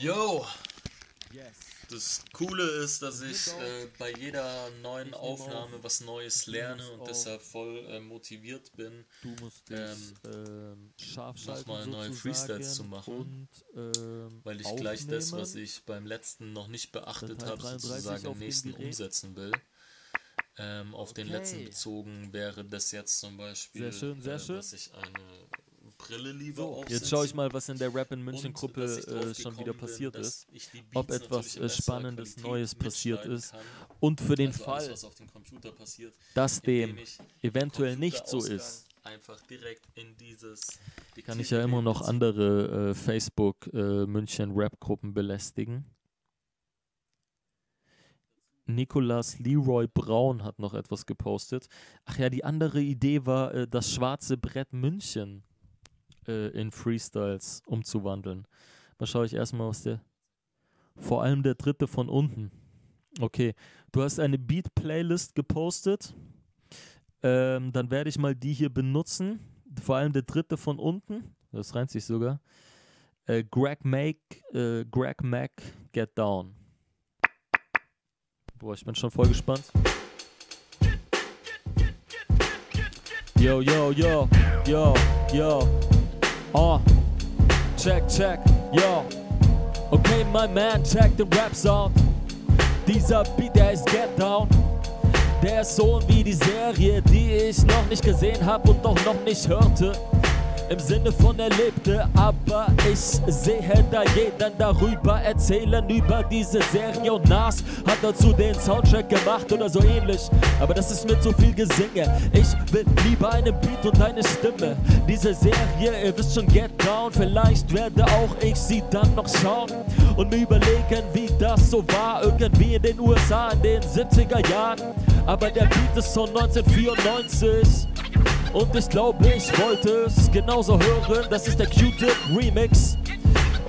Yo! Das Coole ist, dass ich äh, bei jeder neuen Aufnahme was Neues lerne und deshalb voll äh, motiviert bin, ähm, ähm, nochmal neue Freestyles zu machen. Ähm, weil ich gleich das, was ich beim letzten noch nicht beachtet Datei habe, 33 sozusagen im nächsten umsetzen will. Ähm, auf den letzten bezogen wäre das jetzt zum Beispiel, Sehr schön, sehr äh, dass ich eine Brille lieber So, jetzt schaue ich mal, was in der Rap in München Gruppe äh, schon wieder bin, passiert ist. Ob etwas äh, Spannendes Neues passiert ist. Und für den Also Fall, alles, passiert, dass dem eventuell nicht so ist, Einfach direkt in dieses kann ich ja immer noch andere äh, Facebook äh, München Rap-Gruppen belästigen. Nicolas Leroy Braun hat noch etwas gepostet. Ach ja, die andere Idee war, äh, das schwarze Brett München äh, in Freestyles umzuwandeln. Mal schaue ich erstmal, was der. Vor allem der dritte von unten. Okay, du hast eine Beat-Playlist gepostet. Ähm, dann werde ich mal die hier benutzen. Vor allem der dritte von unten. Das reimt sich sogar. Äh, Greg Mack, äh, Greg Mack, Get Down. Boah, ich bin schon voll gespannt. Yo, yo, yo, yo, yo. Oh, check, check, yo. Okay, my man, check the rap sound. Dieser Beat, der ist Get Down. Der ist so wie die Serie, die ich noch nicht gesehen habe und auch noch nicht hörte. Im Sinne von erlebte, aber ich sehe da jeden darüber erzählen über diese Serie und Nas hat dazu den Soundtrack gemacht oder so ähnlich. Aber das ist mir zu viel Gesinge. Ich will lieber einen Beat und eine Stimme. Diese Serie, ihr wisst schon, Get Down. Vielleicht werde auch ich sie dann noch schauen und mir überlegen, wie das so war. Irgendwie in den USA in den 70er Jahren. Aber der Beat ist von 1994. Und ich glaube, ich wollte es genauso hören. Das ist der Q-Tip Remix.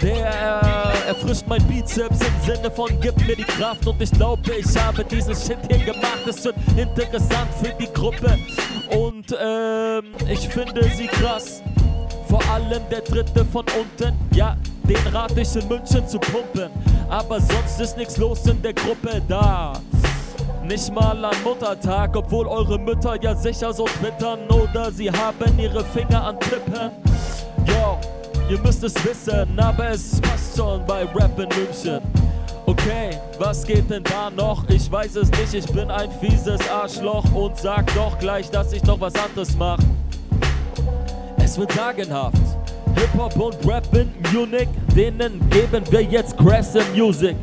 Der äh, erfrischt mein Bizeps im Sinne von gib mir die Kraft. Und ich glaube, ich habe diesen Shit hier gemacht. Es wird interessant für die Gruppe. Und ähm, ich finde sie krass. Vor allem der dritte von unten. Ja, den rate ich in München zu pumpen. Aber sonst ist nichts los in der Gruppe da. Nicht mal an Muttertag, obwohl eure Mütter ja sicher so twittern oder sie haben ihre Finger an Tippen. Yo, ihr müsst es wissen, aber es passt schon bei Rap in München. Okay, was geht denn da noch? Ich weiß es nicht, ich bin ein fieses Arschloch und sag doch gleich, dass ich noch was anderes mach. Es wird sagenhaft. Hip-Hop und Rap in Munich, denen geben wir jetzt Crasse Music.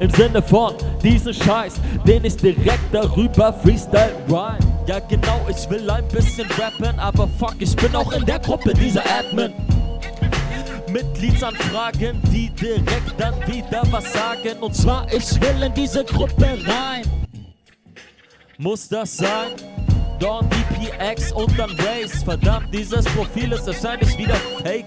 Im Sinne von diesen Scheiß, den ich direkt darüber Freestyle rhyme. Ja genau, ich will ein bisschen rappen, aber fuck, ich bin auch in der Gruppe dieser Admin. Mitgliedsanfragen, die direkt dann wieder was sagen. Und zwar, ich will in diese Gruppe rein. Muss das sein? Dawn, DPX und dann Race. Verdammt, dieses Profil ist wahrscheinlich wieder fake.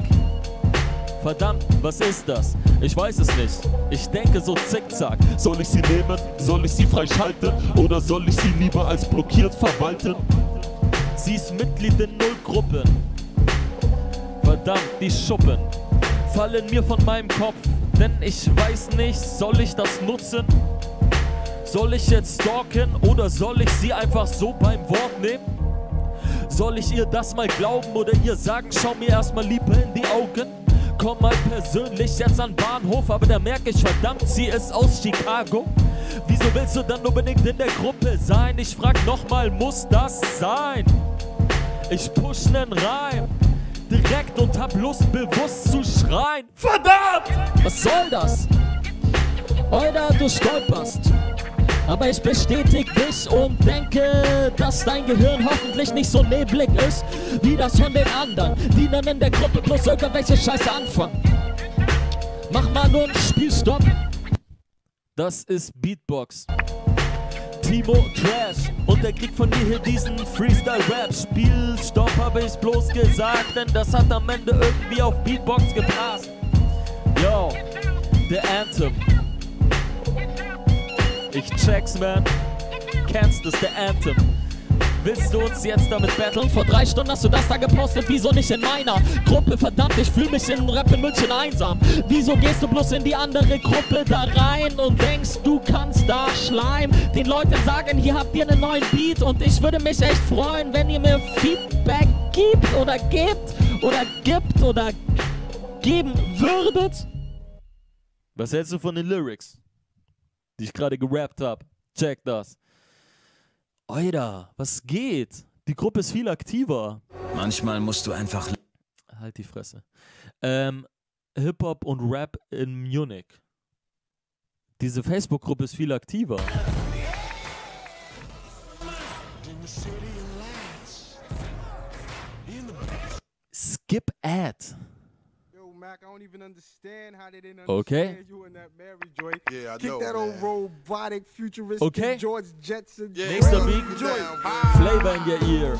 Verdammt, was ist das? Ich weiß es nicht. Ich denke so zickzack. Soll ich sie nehmen? Soll ich sie freischalten? Oder soll ich sie lieber als blockiert verwalten? Sie ist Mitglied in null Gruppen. Verdammt, die Schuppen fallen mir von meinem Kopf. Denn ich weiß nicht, soll ich das nutzen? Soll ich jetzt stalken oder soll ich sie einfach so beim Wort nehmen? Soll ich ihr das mal glauben oder ihr sagen, schau mir erstmal lieber in die Augen? Komm mal persönlich jetzt an Bahnhof, aber da merke ich, verdammt, sie ist aus Chicago. Wieso willst du dann unbedingt in der Gruppe sein? Ich frag nochmal, muss das sein? Ich push nen Reim direkt und hab Lust bewusst zu schreien. Verdammt! Was soll das? Oder du stolperst. Aber ich bestätig dich und denke, dass dein Gehirn hoffentlich nicht so neblig ist, wie das von den anderen, die dann in der Gruppe bloß irgendwelche Scheiße anfangen. Mach mal nur einen Spielstopp. Das ist Beatbox. Timo Trash und er kriegt von mir hier diesen Freestyle-Rap. Spielstopp habe ich bloß gesagt, denn das hat am Ende irgendwie auf Beatbox gepasst. Yo, der Anthem. Ich check's, man. Kennst es, der Anthem. Willst du uns jetzt damit battlen? Vor drei Stunden hast du das da gepostet, wieso nicht in meiner Gruppe? Verdammt, ich fühle mich in Rap in München einsam. Wieso gehst du bloß in die andere Gruppe da rein und denkst, du kannst da schleimen? Den Leuten sagen, hier habt ihr einen neuen Beat und ich würde mich echt freuen, wenn ihr mir Feedback gibt oder gebt oder gibt oder geben würdet. Was hältst du von den Lyrics, die ich gerade gerappt habe? Check das. Oida, was geht? Die Gruppe ist viel aktiver. Manchmal musst du einfach. Halt die Fresse. Ähm, Hip-Hop und Rap in Munich. Diese Facebook-Gruppe ist viel aktiver. Skip Ad. Mac, I don't even understand how they didn't understand okay. you in that Mary Joy. Yeah, I Kick know, that man. old robotic, futuristic okay. George Jetson. Yeah. Nächster Beat. Flavor in your ear.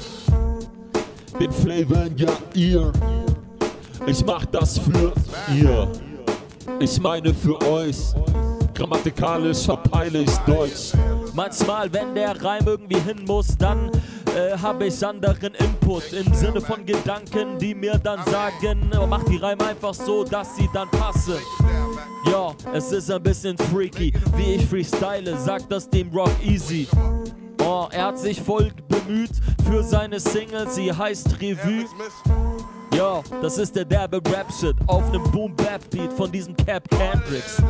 Bin Flavor in your ear. Ich mach das für ihr. Ich meine für euch. Grammatikalisch verpeile ich Deutsch. Manchmal, wenn der Reim irgendwie hin muss, dann äh, habe ich anderen Input im Sinne von Gedanken, die mir dann sagen, mach die Reime einfach so, dass sie dann passen. Ja, es ist ein bisschen freaky, wie ich freestyle, sagt das dem Rock Easy. Oh, er hat sich voll bemüht für seine Single, sie heißt Revue. Ja, das ist der derbe Rap-Shit auf nem Boom-Bap-Beat von diesem Cap Kendricks.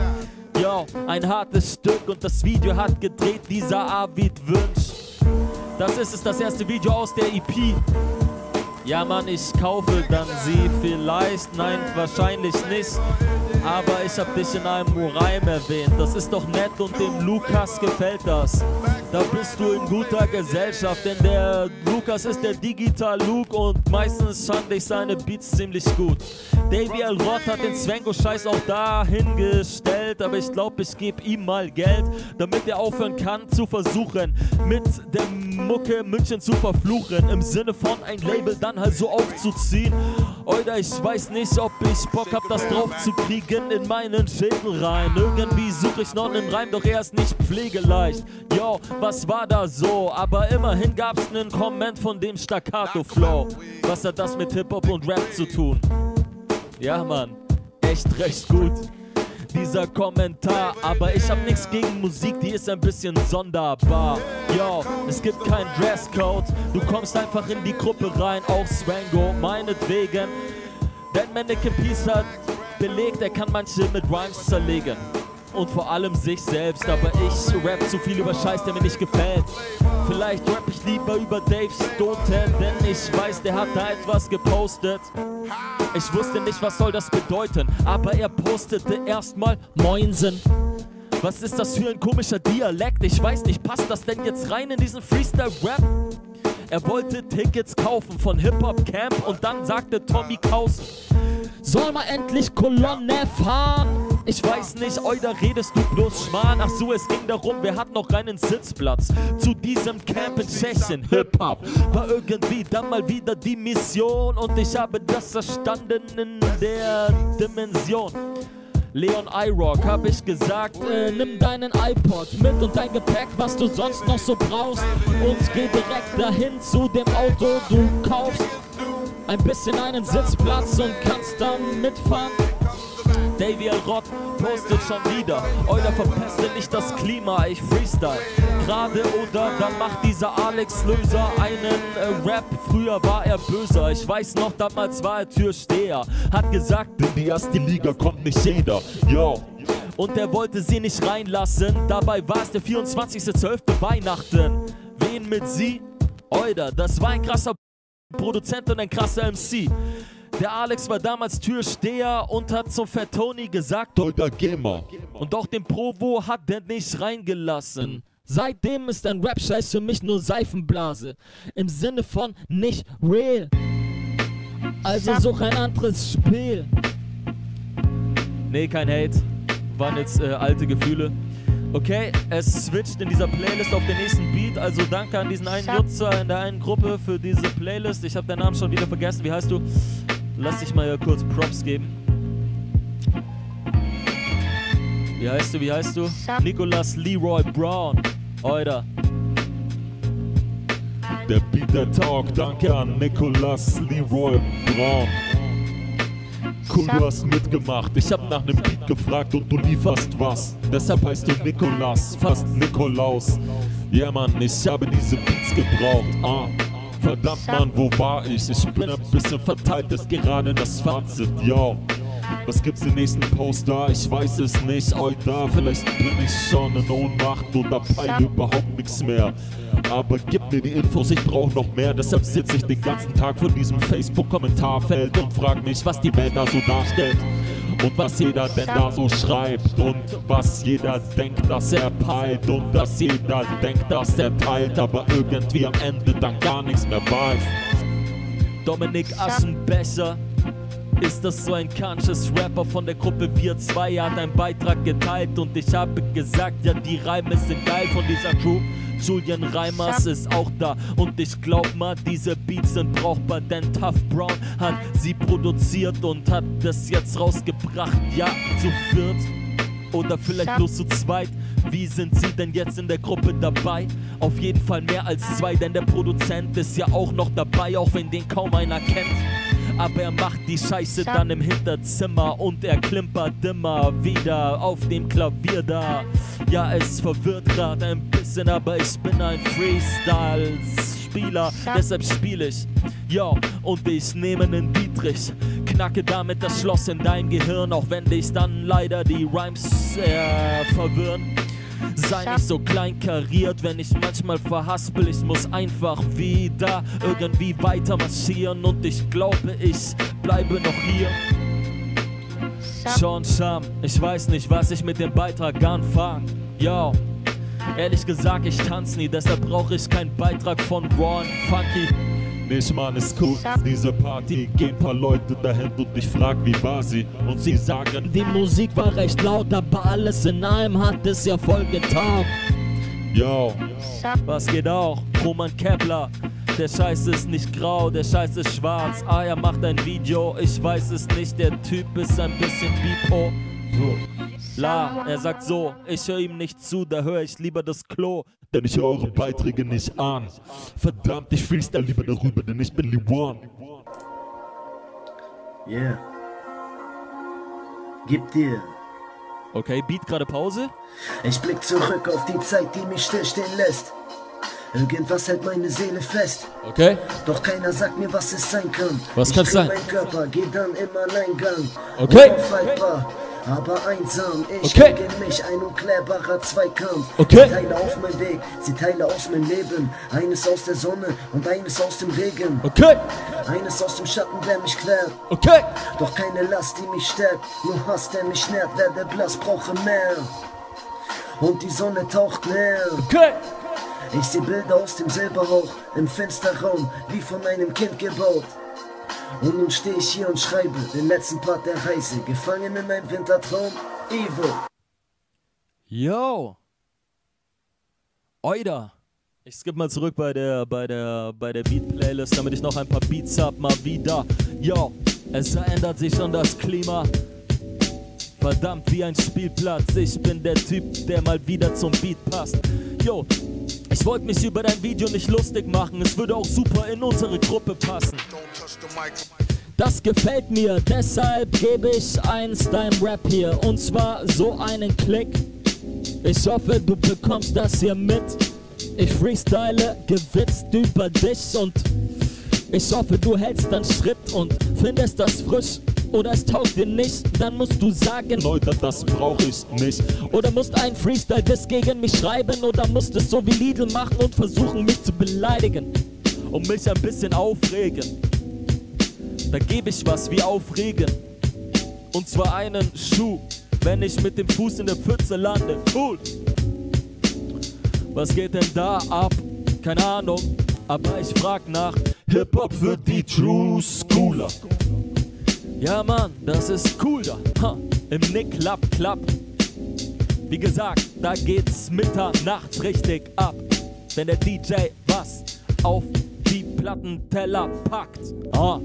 Ja, ein hartes Stück und das Video hat gedreht dieser Avid Wünsch. Das ist es, das erste Video aus der EP. Ja, Mann, ich kaufe dann sie vielleicht. Nein, wahrscheinlich nicht. Aber ich hab dich in einem Reim erwähnt. Das ist doch nett und dem Lukas gefällt das. Da bist du in guter Gesellschaft, denn der Lukas ist der Digital Luke und meistens fand ich seine Beats ziemlich gut. Davy L. Roth hat den Svengo-Scheiß auch dahingestellt, aber ich glaube, ich gebe ihm mal Geld, damit er aufhören kann zu versuchen, mit der Mucke München zu verfluchen. Im Sinne von ein Label dann halt so aufzuziehen. Oder ich weiß nicht, ob ich Bock hab, das drauf zu kriegen in meinen Schädel rein. Irgendwie suche ich noch einen Reim, doch er ist nicht pflegeleicht. Yo, was war da so? Aber immerhin gab's einen Comment von dem Staccato-Flow. Was hat das mit Hip-Hop und Rap zu tun? Ja, Mann, echt recht gut. Dieser Kommentar, aber ich hab nichts gegen Musik, die ist ein bisschen sonderbar. Yo, es gibt keinen Dresscode, du kommst einfach in die Gruppe rein, auch Swango, meinetwegen. Denn Mannequin Peace hat belegt, er kann manche mit Rhymes zerlegen und vor allem sich selbst. Aber ich rap zu viel über Scheiß, der mir nicht gefällt. Vielleicht rap ich lieber über Dave Stoten, denn ich weiß, der hat da etwas gepostet. Ich wusste nicht, was soll das bedeuten, aber er postete erstmal Moinsen. Was ist das für ein komischer Dialekt? Ich weiß nicht, passt das denn jetzt rein in diesen Freestyle-Rap? Er wollte Tickets kaufen von Hip-Hop Camp und dann sagte Tommy Kausen, soll mal endlich Kolonne fahren? Ich weiß nicht, oder redest du bloß Schmarrn? Ach so, es ging darum, wer hat noch einen Sitzplatz zu diesem Camp in Tschechien? Hip-Hop war irgendwie dann mal wieder die Mission und ich habe das verstanden in der Dimension. Leon iRock hab ich gesagt, äh, nimm deinen iPod mit und dein Gepäck, was du sonst noch so brauchst und geh direkt dahin zu dem Auto, du kaufst ein bisschen einen Sitzplatz und kannst dann mitfahren. Davy. Rock postet schon wieder. Euler verpestet nicht das Klima, ich freestyle. Gerade oder dann macht dieser Alex Löser einen äh, Rap. Früher war er böser, ich weiß noch, damals war er Türsteher. Hat gesagt, in die erste Liga kommt nicht jeder. Yo. Und er wollte sie nicht reinlassen. Dabei war es der 24.12. Weihnachten. Wen mit sie? Euder, das war ein krasser Produzent und ein krasser MC. Der Alex war damals Türsteher und hat zum Fat Tony gesagt, Dolder Gamer. Und auch den Provo hat er nicht reingelassen. Seitdem ist ein Rap-Scheiß für mich nur Seifenblase. Im Sinne von nicht real. Also such ein anderes Spiel. Nee, kein Hate. Waren jetzt äh, alte Gefühle. Okay, es switcht in dieser Playlist auf den nächsten Beat. Also danke an diesen einen Nutzer in der einen Gruppe für diese Playlist. Ich habe deinen Namen schon wieder vergessen. Wie heißt du? Lass dich mal hier kurz Props geben. Wie heißt du? Wie heißt du? Nicholas Leroy Brown. Oida. Der Beat der Talk, danke an Nicolas Leroy Braun. Cool, du hast mitgemacht. Ich hab nach nem Beat gefragt und du lieferst was. Deshalb heißt du Nikolas, fast Nikolaus. Ja, yeah, Mann, ich habe diese Beats gebraucht. Ah. Verdammt, Mann, wo war ich? Ich bin ein bisschen verteilt, ist gerade das Fazit, yo. Was gibt's im nächsten Poster? Ich weiß es nicht, Alter. Vielleicht bin ich schon in Ohnmacht oder peile überhaupt nichts mehr. Aber gib mir die Infos, ich brauch noch mehr. Deshalb sitze ich den ganzen Tag vor diesem Facebook-Kommentarfeld und frag mich, was die Welt da so darstellt. Und was jeder denn da so schreibt und was jeder denkt, dass er peilt und dass jeder denkt, dass er teilt, aber irgendwie am Ende dann gar nichts mehr weiß. Dominik Aschenbecher ist das so ein conscious Rapper von der Gruppe Wir zwei? Er hat einen Beitrag geteilt und ich habe gesagt, ja, die Reime sind geil von dieser Crew. Julian Reimers ist auch da und ich glaub mal, diese Beats sind brauchbar, denn Tough Brown hat sie produziert und hat das jetzt rausgebracht. Ja, zu viert oder vielleicht bloß zu zweit. Wie sind Sie denn jetzt in der Gruppe dabei? Auf jeden Fall mehr als zwei, denn der Produzent ist ja auch noch dabei, auch wenn den kaum einer kennt aber er macht die Scheiße dann im Hinterzimmer und er klimpert immer wieder auf dem Klavier da. Ja, es verwirrt gerade ein bisschen, aber ich bin ein Freestyle-Spieler, deshalb spiele ich. Ja, und ich nehme nen Dietrich, knacke damit das Schloss in dein Gehirn, auch wenn dich dann leider die Rhymes äh, verwirren. Sei nicht so kleinkariert, wenn ich manchmal verhaspel. Ich muss einfach wieder irgendwie weiter marschieren und ich glaube, ich bleibe noch hier. Sean Sham, ich weiß nicht, was ich mit dem Beitrag anfange. Yo, ehrlich gesagt, ich tanz nie, deshalb brauche ich keinen Beitrag von Ron Funky nicht, Mann, ist cool. Diese Party gehen paar Leute dahin und ich frag, wie war sie? Und sie sagen, die Musik war recht laut, aber alles in allem hat es ja voll getaugt. Yo. Was geht auch? Roman Kepler. Der Scheiß ist nicht grau, der Scheiß ist schwarz. Ah, er macht ein Video, ich weiß es nicht. Der Typ ist ein bisschen bipo. So. La, er sagt so, ich höre ihm nicht zu, da höre ich lieber das Klo denn ich höre eure Beiträge nicht an. Verdammt, ich freestyle lieber darüber, denn ich bin Liwan. Yeah. Gib dir. Okay, Beat gerade Pause. Ich blick zurück auf die Zeit, die mich stillstehen lässt. Irgendwas hält meine Seele fest. Okay. Doch keiner sagt mir, was es sein kann. Was kann es sein? Mein Körper geht dann im Alleingang. Okay. Unfaltbar aber einsam. Ich okay. gegen mich ein unklärbbarer Zweikampf. Okay. Sie teile auf mein Weg, sie teile aus meinem Leben. Eines aus der Sonne und eines aus dem Regen. Okay. Eines aus dem Schatten, der mich quert. Okay. Doch keine Last, die mich stärkt. Nur Hass, der mich nährt. Werde blass, brauche mehr. Und die Sonne taucht näher. Okay. Ich seh Bilder aus dem Silberrauch im Fensterraum, wie von einem Kind gebaut. Und nun stehe ich hier und schreibe den letzten Part der Reise, gefangen in einem Wintertraum, Evo. Yo. Oida. Ich skippe mal zurück bei der, bei der, bei der Beat-Playlist, damit ich noch ein paar Beats hab, mal wieder. Yo, es verändert sich schon das Klima. Verdammt wie ein Spielplatz. Ich bin der Typ, der mal wieder zum Beat passt. Yo, ich wollte mich über dein Video nicht lustig machen, es würde auch super in unsere Gruppe passen. Das gefällt mir, deshalb gebe ich eins deinem Rap hier und zwar so einen Klick. Ich hoffe, du bekommst das hier mit. Ich freestyle gewitzt über dich und ich hoffe, du hältst dann Schritt und findest das frisch oder es taugt dir nicht, dann musst du sagen, Leute, das brauch ich nicht. Oder musst ein Freestyle-Diss gegen mich schreiben oder musst es so wie Lidl machen und versuchen, mich zu beleidigen und mich ein bisschen aufregen. Da gebe ich was wie aufregen. Und zwar einen Schuh, wenn ich mit dem Fuß in der Pfütze lande. Cool. Was geht denn da ab? Keine Ahnung, aber ich frag nach Hip-Hop für die True Schooler. Ja, Mann, das ist cool da. Ha, Im Nick, klapp, klapp. Wie gesagt, da geht's mitternachts richtig ab. Wenn der DJ was auf die Plattenteller packt. Ah.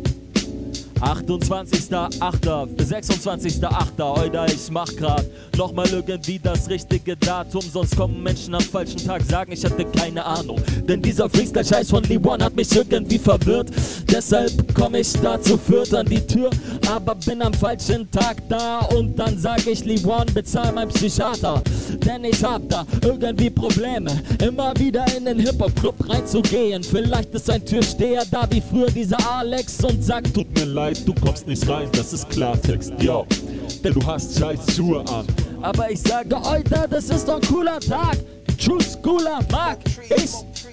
28.8., 26.8., Alter, ich mach grad nochmal irgendwie das richtige Datum, sonst kommen Menschen am falschen Tag, sagen, ich hatte keine Ahnung. Denn dieser Freestyle-Scheiß von Lee One hat mich irgendwie verwirrt. Deshalb komm ich da zu viert an die Tür, aber bin am falschen Tag da und dann sag ich, Lee One, bezahl mein Psychiater. Denn ich hab da irgendwie Probleme, immer wieder in den Hip-Hop-Club reinzugehen. Vielleicht ist ein Türsteher da wie früher dieser Alex und sagt, tut mir leid, du kommst nicht rein, das ist Klartext, yo. Denn du hast scheiß Schuhe an. Aber ich sage, Alter, das ist doch ein cooler Tag. True Schooler mag ich.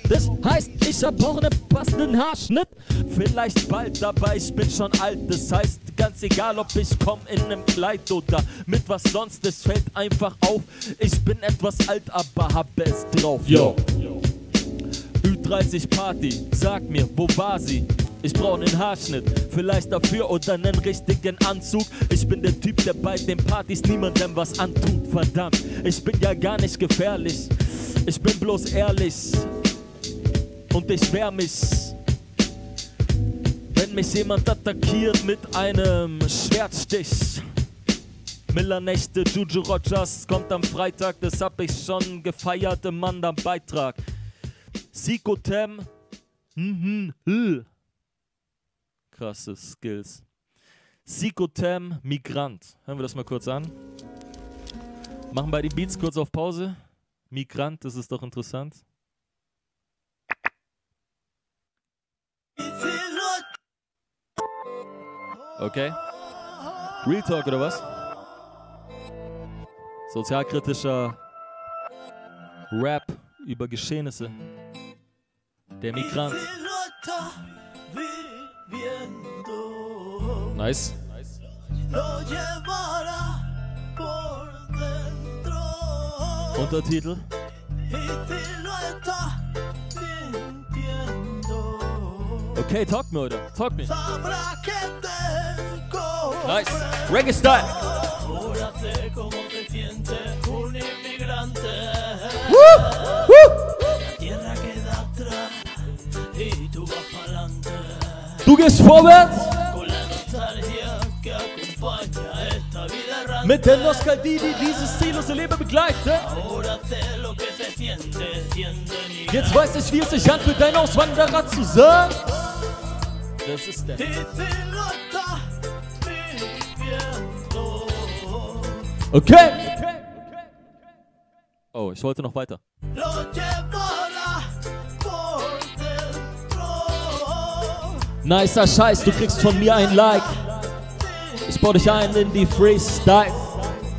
Das heißt, ich hab auch einen passenden Haarschnitt. Vielleicht bald, aber ich bin schon alt. Das heißt, ganz egal, ob ich komm in einem Kleid oder mit was sonst, es fällt einfach auf. Ich bin etwas alt, aber hab es drauf. Yo. Ü30 Party, sag mir, wo war sie? Ich brauch einen Haarschnitt, vielleicht dafür oder einen richtigen Anzug. Ich bin der Typ, der bei den Partys niemandem was antut. Verdammt, ich bin ja gar nicht gefährlich. Ich bin bloß ehrlich und ich wehr mich. Wenn mich jemand attackiert mit einem Schwertstich. Miller Nächte, Juju Rogers kommt am Freitag, das hab ich schon gefeiert im am Beitrag. Sikotem, mhm, mhm, krasse Skills. Sikotem Migrant. Hören wir das mal kurz an. Machen bei den Beats kurz auf Pause. Migrant, das ist doch interessant. Okay. Real Talk oder was? Sozialkritischer Rap über Geschehnisse. Der Migrant. Nice. Untertitel. Okay, talk me, oder? Talk me. Nice. Reggae style. Du gehst vorwärts. Mit der Nostalgie, die dieses ziellose Leben begleitet. Jetzt weiß ich, wie es sich anfühlt, dein Auswanderer zu sein. Das ist der. Okay. Oh, ich wollte noch weiter. Nicer Scheiß, du kriegst von mir ein Like. Ich baue dich ein in die Freestyle,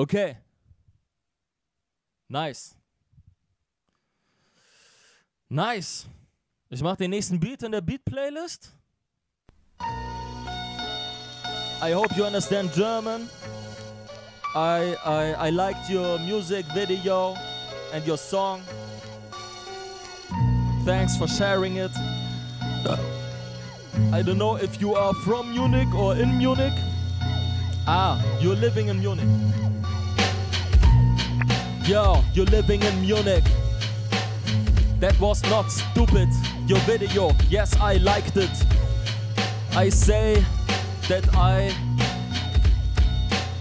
Okay. Nice. Nice. Ich mach den nächsten Beat in der Beat-Playlist. I hope you understand German. I, I, I liked your music video and your song. Thanks for sharing it. I don't know if you are from Munich or in Munich. Ah, you're living in Munich. Yo, you're living in Munich. That was not stupid. Your video, yes, I liked it. I say that I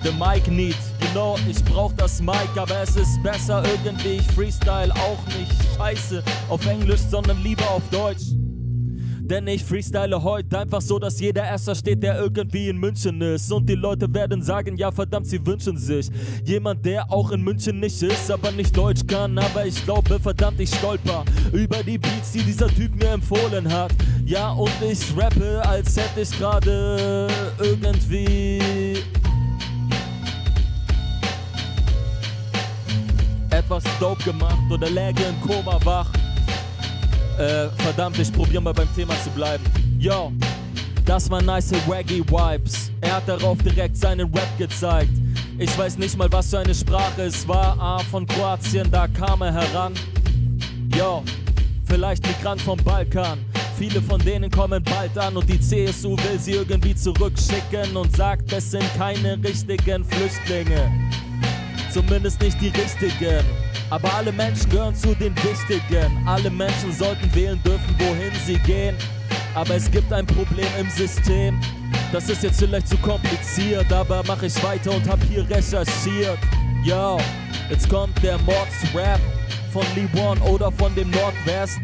the mic need You know, ich brauch das Mic, aber es ist besser irgendwie. Ich freestyle auch nicht scheiße auf Englisch, sondern lieber auf Deutsch. Denn ich freestyle heute einfach so, dass jeder Erster steht, der irgendwie in München ist. Und die Leute werden sagen, ja verdammt, sie wünschen sich jemand, der auch in München nicht ist, aber nicht Deutsch kann. Aber ich glaube, verdammt, ich stolper über die Beats, die dieser Typ mir empfohlen hat. Ja, und ich rappe, als hätte ich gerade irgendwie etwas dope gemacht oder läge im Koma wach. Äh, verdammt, ich probier mal beim Thema zu bleiben. Yo, das war nice Waggy Vibes. Er hat darauf direkt seinen Rap gezeigt. Ich weiß nicht mal, was für eine Sprache es war. Ah, von Kroatien, da kam er heran. Yo, vielleicht Migrant vom Balkan. Viele von denen kommen bald an und die CSU will sie irgendwie zurückschicken und sagt, es sind keine richtigen Flüchtlinge. Zumindest nicht die richtigen. Aber alle Menschen gehören zu den Wichtigen. Alle Menschen sollten wählen dürfen, wohin sie gehen. Aber es gibt ein Problem im System. Das ist jetzt vielleicht zu kompliziert, aber mach ich weiter und hab hier recherchiert. Yo, jetzt kommt der Mords-Rap von Lee One oder von dem Nordwest.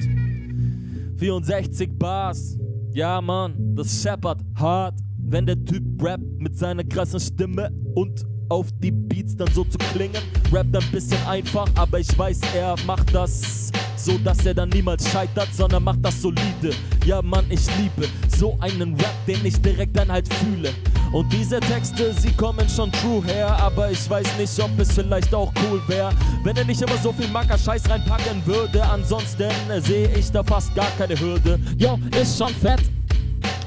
64 Bars. Ja, Mann, das scheppert hart, wenn der Typ rappt mit seiner krassen Stimme und auf die Beats dann so zu klingen. Rappt ein bisschen einfach, aber ich weiß, er macht das so, dass er dann niemals scheitert, sondern macht das solide. Ja, Mann, ich liebe so einen Rap, den ich direkt dann halt fühle. Und diese Texte, sie kommen schon true her, aber ich weiß nicht, ob es vielleicht auch cool wäre, wenn er nicht immer so viel Macker-Scheiß reinpacken würde. Ansonsten sehe ich da fast gar keine Hürde. Yo, ist schon fett.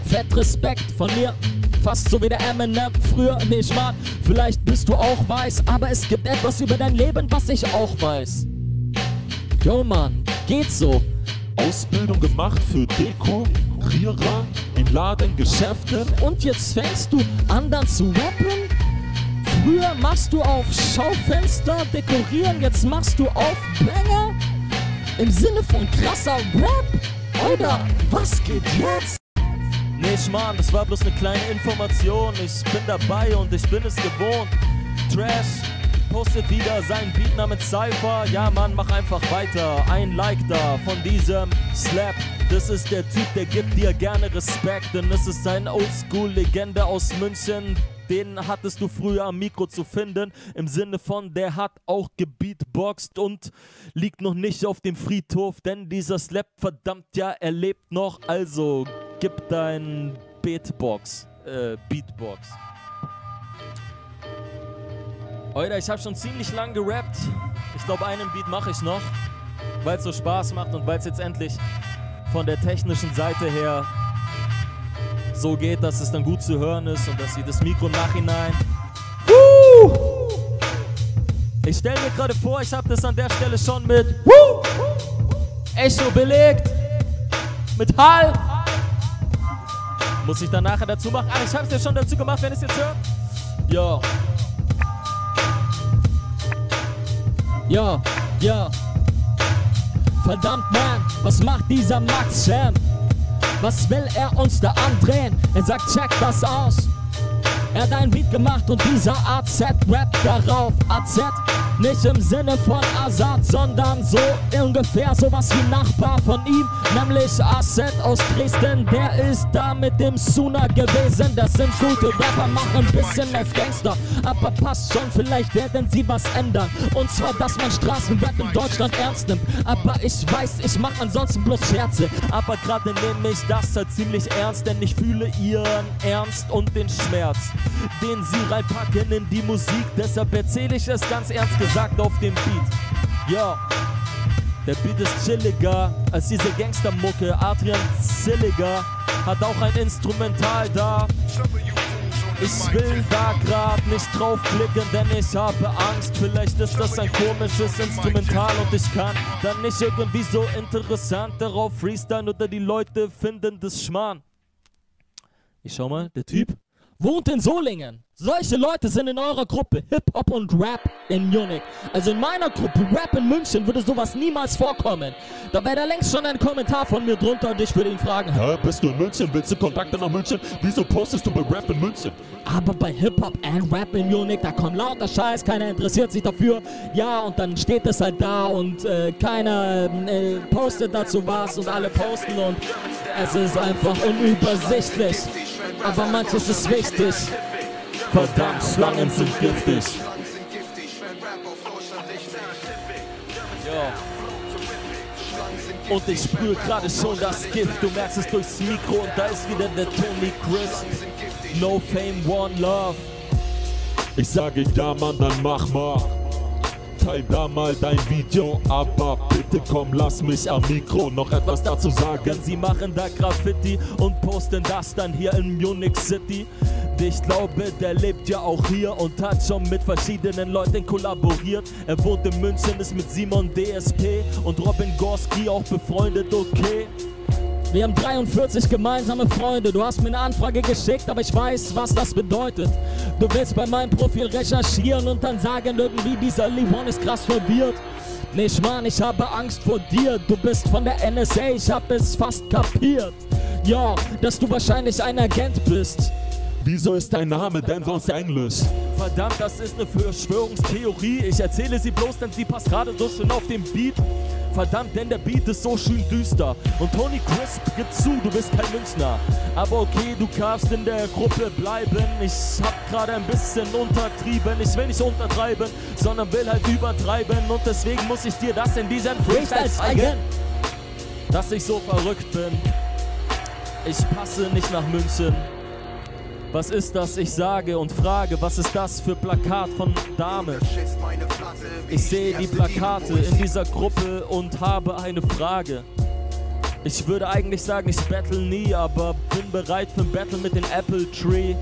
Fett Respekt von mir. Fast so wie der Eminem früher nicht mal. Vielleicht bist du auch weiß, aber es gibt etwas über dein Leben, was ich auch weiß. Yo Mann, geht so. Ausbildung gemacht für Deko, Rierer, in Laden, Geschäften. Und jetzt fängst du an dann zu rappen? Früher machst du auf Schaufenster dekorieren, jetzt machst du auf Banger? Im Sinne von krasser Rap? Oder was geht jetzt? Nee, Schmarrn, das war bloß eine kleine Information. Ich bin dabei und ich bin es gewohnt. Trash postet wieder seinen Beat namens Cypher. Ja, Mann, mach einfach weiter. Ein Like da von diesem Slap. Das ist der Typ, der gibt dir gerne Respekt, denn es ist ein Oldschool-Legende aus München. Den hattest du früher am Mikro zu finden. Im Sinne von, der hat auch gebeatboxt und liegt noch nicht auf dem Friedhof, denn dieser Slap, verdammt ja, er lebt noch. Also gib dein Beatbox, äh, Beatbox. Alter, ich habe schon ziemlich lang gerappt. Ich glaube, einen Beat mache ich noch, weil es so Spaß macht und weil es jetzt endlich von der technischen Seite her so geht, dass es dann gut zu hören ist und dass sie das Mikro nachhinein. Woo! Ich stelle mir gerade vor, ich habe das an der Stelle schon mit Woo! Echo belegt, mit Hall. Muss ich dann nachher dazu machen? Ah, ich habe es ja schon dazu gemacht, wenn es jetzt hört. Ja. Ja, ja. Verdammt, Mann, was macht dieser Max Champ? Was will er uns da andrehen? Er sagt, check das aus. Er hat ein Beat gemacht und dieser AZ rappt darauf. AZ nicht im Sinne von Azad, sondern so ungefähr sowas wie Nachbar von ihm, nämlich Asset aus Dresden. Der ist da mit dem Suna gewesen. Das sind gute Rapper, machen ein bisschen auf Gangster. Aber passt schon, vielleicht werden sie was ändern. Und zwar, dass man Straßenrap in Deutschland ernst nimmt. Aber ich weiß, ich mach ansonsten bloß Scherze. Aber gerade nehme ich das halt ziemlich ernst, denn ich fühle ihren Ernst und den Schmerz, den sie reinpacken in die Musik. Deshalb erzähle ich es ganz ernst gesagt auf dem Beat. Ja, der Beat ist chilliger als diese Gangstermucke. Adrian Zilliger hat auch ein Instrumental da. Ich will da grad nicht draufklicken, denn ich habe Angst. Vielleicht ist das ein komisches Instrumental und ich kann dann nicht irgendwie so interessant darauf freestylen oder die Leute finden das Schmarrn. Ich schau mal, der Typ wohnt in Solingen. Solche Leute sind in eurer Gruppe Hip-Hop und Rap in Munich. Also in meiner Gruppe Rap in München würde sowas niemals vorkommen. Da wäre da längst schon ein Kommentar von mir drunter und ich würde ihn fragen. Ja, bist du in München? Willst du Kontakte nach München? Wieso postest du bei Rap in München? Aber bei Hip-Hop und Rap in Munich, da kommt lauter Scheiß, keiner interessiert sich dafür. Ja, und dann steht es halt da und äh, keiner äh, postet dazu was und alle posten und es ist einfach unübersichtlich. Aber manches ist wichtig. Verdammt, Schlangen sind giftig. Und ich spüre gerade schon das Gift. Du merkst es durchs Mikro und da ist wieder der Tony Crisp. No Fame, One Love. Ich sage ja, Mann, dann mach mal. Teil da mal dein Video, aber bitte komm, lass mich am Mikro noch etwas dazu sagen. Sie machen da Graffiti und posten das dann hier in Munich City. Ich glaube, der lebt ja auch hier und hat schon mit verschiedenen Leuten kollaboriert. Er wohnt in München, ist mit Simon DSP und Robin Gorski auch befreundet, okay. Wir haben 43 gemeinsame Freunde. Du hast mir eine Anfrage geschickt, aber ich weiß, was das bedeutet. Du willst bei meinem Profil recherchieren und dann sagen irgendwie, dieser Livon ist krass verwirrt. Nee, Schmarrn, ich habe Angst vor dir. Du bist von der NSA, ich hab es fast kapiert. Ja, dass du wahrscheinlich ein Agent bist. Wieso ist dein Name denn sonst Englisch? Verdammt, das ist eine Verschwörungstheorie. Ich erzähle sie bloß, denn sie passt gerade so schön auf den Beat. Verdammt, denn der Beat ist so schön düster. Und Tony Crisp gibt zu, du bist kein Münchner. Aber okay, du kannst in der Gruppe bleiben. Ich hab gerade ein bisschen untertrieben. Ich will nicht untertreiben, sondern will halt übertreiben. Und deswegen muss ich dir das in diesem Freestyle zeigen. Dass ich so verrückt bin. Ich passe nicht nach München. Was ist das? Ich sage und frage, was ist das für Plakat von Dame? Ich sehe die Plakate in dieser Gruppe und habe eine Frage. Ich würde eigentlich sagen, ich battle nie, aber bin bereit für ein Battle mit dem Apple Tree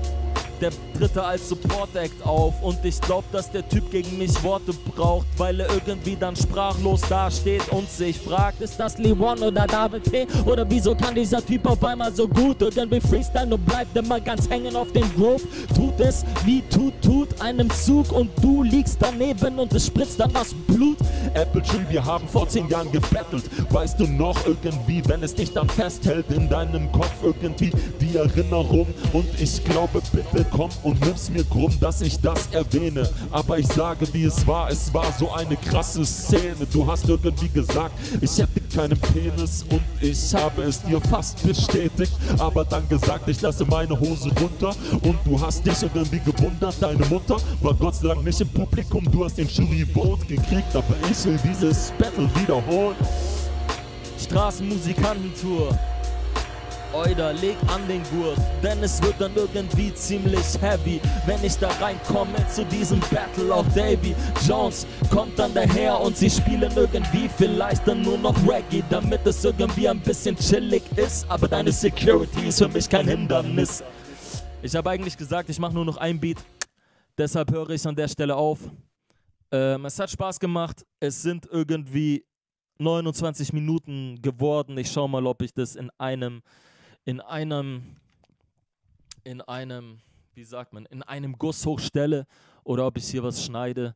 der Dritte als Support-Act auf. Und ich glaub, dass der Typ gegen mich Worte braucht, weil er irgendwie dann sprachlos dasteht und sich fragt, ist das Lee One oder David P? Oder wieso kann dieser Typ auf einmal so gut irgendwie freestyle und bleibt immer ganz hängen auf dem Grove? Tut es wie tut, tut einem Zug und du liegst daneben und es spritzt dann das Blut. Apple Tree, wir haben vor zehn Jahren gebettelt. Weißt du noch irgendwie, wenn es dich dann festhält in deinem Kopf irgendwie die Erinnerung? Und ich glaube, bitte komm und nimm's mir krumm, dass ich das erwähne. Aber ich sage, wie es war, es war so eine krasse Szene. Du hast irgendwie gesagt, ich hätte keinen Penis und ich habe es dir fast bestätigt. Aber dann gesagt, ich lasse meine Hose runter und du hast dich irgendwie gewundert. Deine Mutter war Gott sei Dank nicht im Publikum, du hast den Jury Vote gekriegt, aber ich will dieses Battle wiederholen. Straßenmusikantentour. Euder, leg an den Gurt, denn es wird dann irgendwie ziemlich heavy, wenn ich da reinkomme zu diesem Battle of Davy Jones kommt dann daher und sie spielen irgendwie vielleicht dann nur noch Reggae, damit es irgendwie ein bisschen chillig ist, aber deine Security ist für mich kein Hindernis. Ich habe eigentlich gesagt, ich mache nur noch ein Beat, deshalb höre ich an der Stelle auf. Ähm, es hat Spaß gemacht, es sind irgendwie 29 Minuten geworden. Ich schaue mal, ob ich das in einem in einem, in einem, wie sagt man, in einem Guss hochstelle oder ob ich hier was schneide.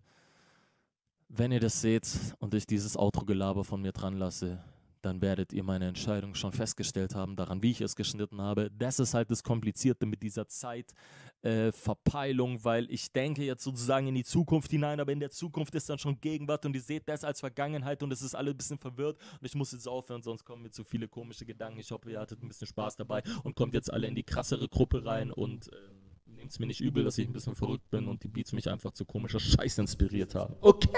Wenn ihr das seht und ich dieses Outro-Gelaber von mir dran lasse, dann werdet ihr meine Entscheidung schon festgestellt haben, daran, wie ich es geschnitten habe. Das ist halt das Komplizierte mit dieser Zeitverpeilung, äh, weil ich denke jetzt sozusagen in die Zukunft hinein, aber in der Zukunft ist dann schon Gegenwart und ihr seht das als Vergangenheit und es ist alles ein bisschen verwirrt und ich muss jetzt aufhören, sonst kommen mir zu viele komische Gedanken. Ich hoffe, ihr hattet ein bisschen Spaß dabei und kommt jetzt alle in die krassere Gruppe rein und äh, nehmt es mir nicht übel, dass ich ein bisschen verrückt bin und die Beats mich einfach zu komischer Scheiße inspiriert haben. Okay?